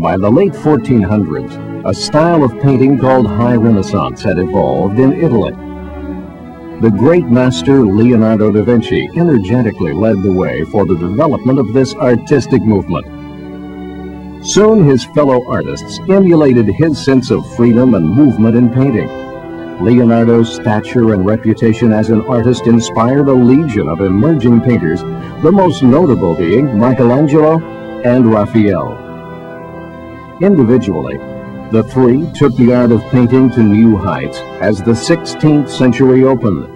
By the late 1400s, a style of painting called High Renaissance had evolved in Italy. The great master Leonardo da Vinci energetically led the way for the development of this artistic movement. Soon his fellow artists emulated his sense of freedom and movement in painting. Leonardo's stature and reputation as an artist inspired a legion of emerging painters, the most notable being Michelangelo and Raphael. Individually, the three took the art of painting to new heights as the 16th century opened.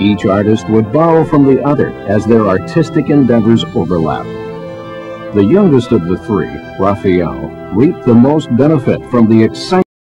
Each artist would borrow from the other as their artistic endeavors overlapped. The youngest of the three, Raphael, reaped the most benefit from the excitement